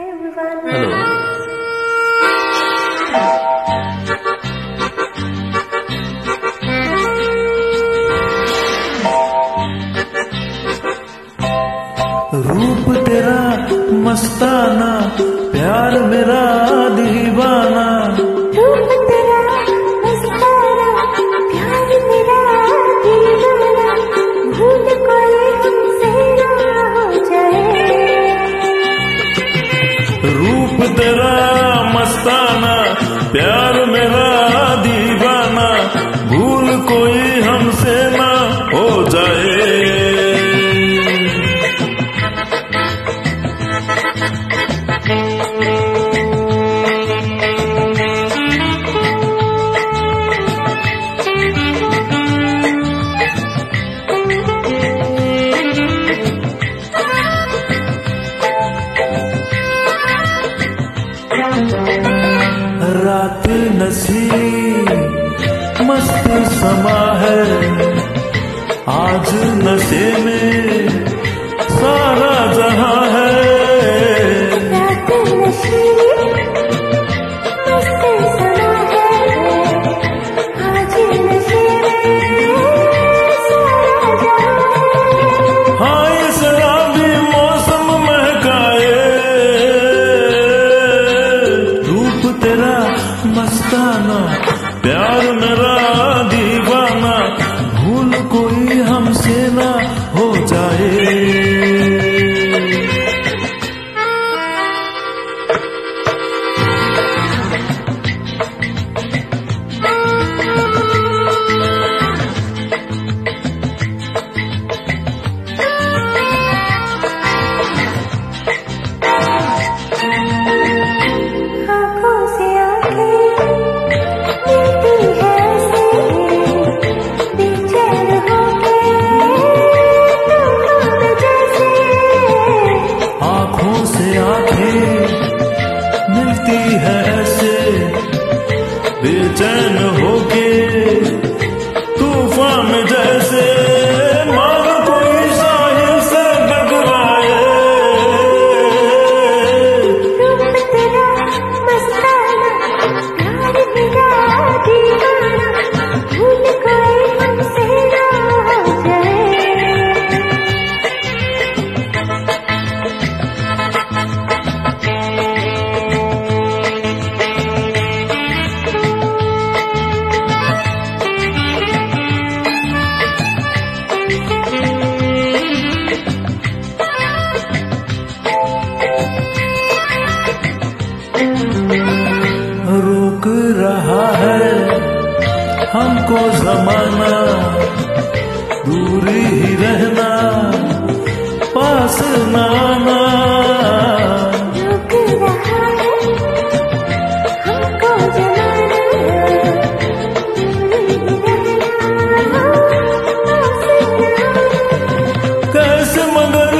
Hi everyone. Hello. रूप तेरा मस्ताना प्यार मेरा दीवाना Yeah. समा है। आज नशे में निर्जन होके रहा है हमको जमाना दूर ही रहना पास नाना कैसे मगर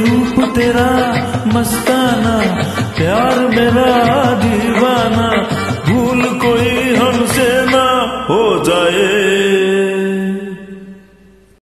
रूप तेरा मस्ताना प्यार मेरा दीवाना